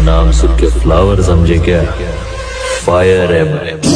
नाम सुन के फ्लावर समझे क्या? फायर है